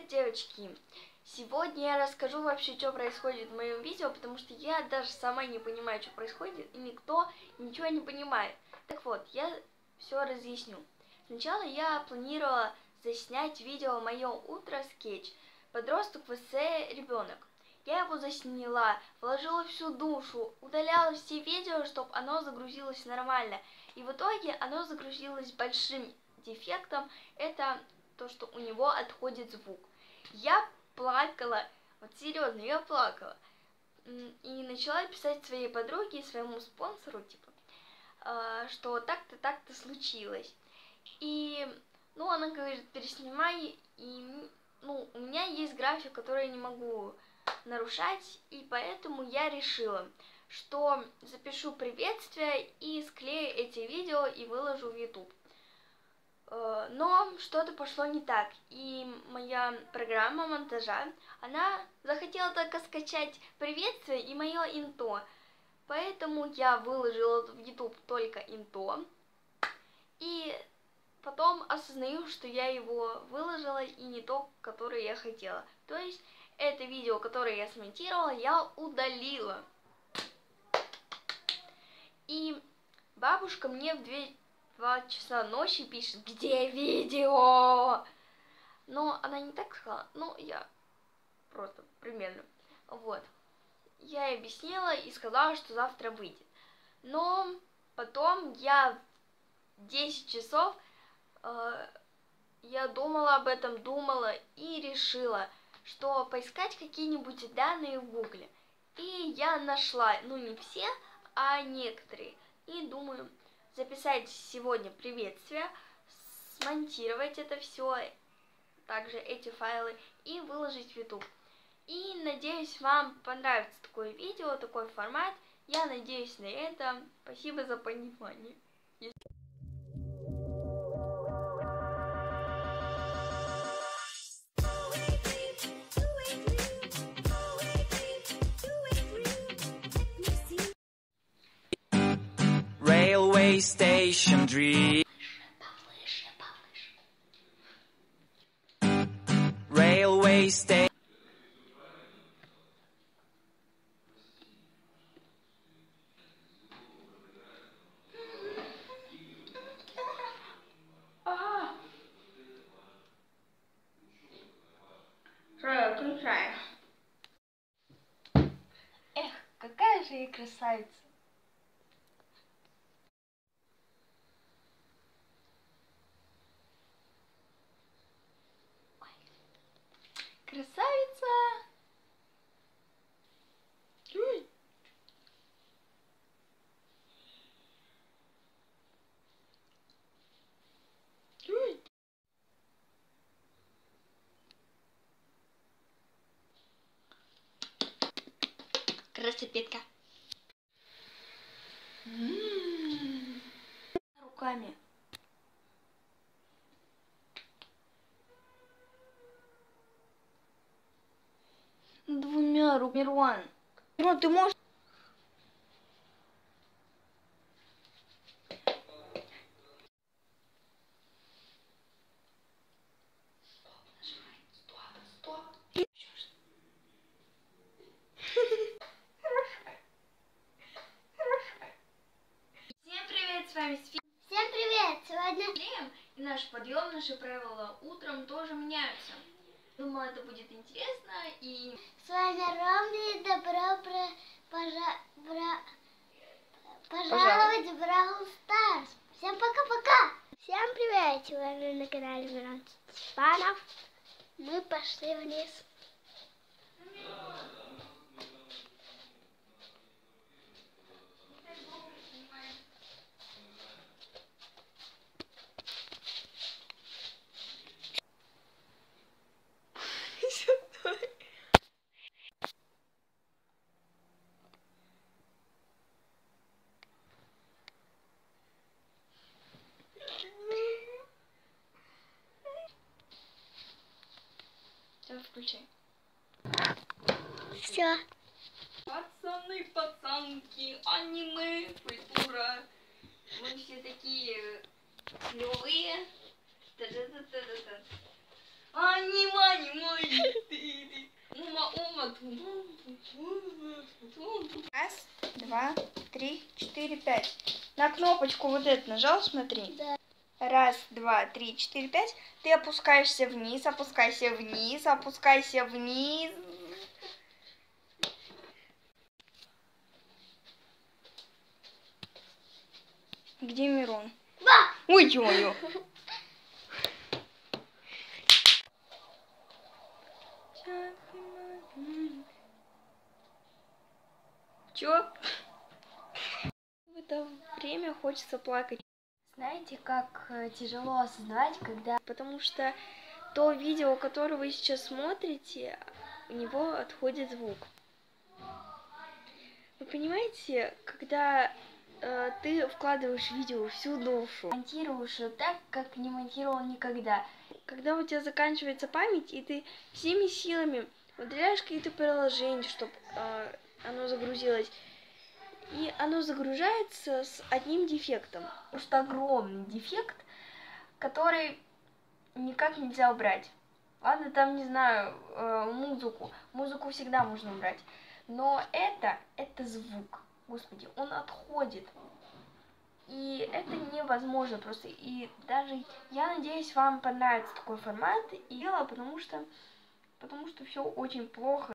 Привет, девочки! Сегодня я расскажу вообще, что происходит в моем видео, потому что я даже сама не понимаю, что происходит, и никто ничего не понимает. Так вот, я все разъясню. Сначала я планировала заснять видео «Мое утро» скетч «Подросток в эссе ребенок». Я его засняла, вложила всю душу, удаляла все видео, чтобы оно загрузилось нормально. И в итоге оно загрузилось большим дефектом. Это то, что у него отходит звук. Я плакала, вот серьезно, я плакала. И начала писать своей подруге, своему спонсору, типа, а, что так-то, так-то случилось. И, ну, она говорит, переснимай, и, ну, у меня есть график, который я не могу нарушать, и поэтому я решила, что запишу приветствие и склею эти видео и выложу в YouTube. Э, но что-то пошло не так, и моя программа монтажа, она захотела только скачать приветствие и мое инто, поэтому я выложила в YouTube только инто, и потом осознаю, что я его выложила и не то, которое я хотела. То есть это видео, которое я смонтировала, я удалила. И бабушка мне в две 2 часа ночи пишет, где видео? Но она не так сказала, ну, я просто примерно, вот. Я ей объяснила и сказала, что завтра выйдет. Но потом я 10 часов, э, я думала об этом, думала и решила, что поискать какие-нибудь данные в гугле. И я нашла, ну не все, а некоторые. И думаю, записать сегодня приветствие, смонтировать это все, также эти файлы, и выложить в YouTube. И надеюсь, вам понравится такое видео, такой формат. Я надеюсь на это. Спасибо за понимание. Station Dream. Railway Station. Эх, какая же я красавица. Красавица! Ой. Ой. Красопетка. М-м-м. Руками. двумя руками, Мирван. Ну, ты можешь... Всем привет, с вами Сфи. Всем привет! Сегодня... И наш подъем, наши правила утром тоже меняются. Думала, это будет интересно и... С вами Ромли и добро про... пожа... бра... пожаловать в Бравл Старс. Всем пока-пока! Всем привет! Сегодня на канале Мирон Степанов. Мы пошли вниз. Все, включай. Все. Пацаны, пацанки, аниме, культура. Мы все такие клевые. Аниме, аниме. Ума, ума. Раз, два, три, четыре, пять. На кнопочку вот эту нажал, смотри. Да. Раз, два, три, четыре, пять. Ты опускаешься вниз, опускайся вниз, опускайся вниз. Где Мирон? Ой, ё-моё. Чё? В это время хочется плакать. Знаете, как э, тяжело осознавать, когда Потому что то видео, которое вы сейчас смотрите, у него отходит звук. Вы понимаете, когда э, ты вкладываешь в видео всю душу, монтируешь её так, как не монтировал никогда. когда у тебя заканчивается память, и ты всеми силами удаляешь какие-то приложения, чтобы оно загрузилось, и оно загружается с одним дефектом. Просто огромный дефект, который никак нельзя убрать. Ладно, там, не знаю, э, музыку. Музыку всегда можно убрать. Но это, это звук. Господи, он отходит. И это невозможно просто. И даже я надеюсь, вам понравится такой формат и дело, потому что потому что все очень плохо.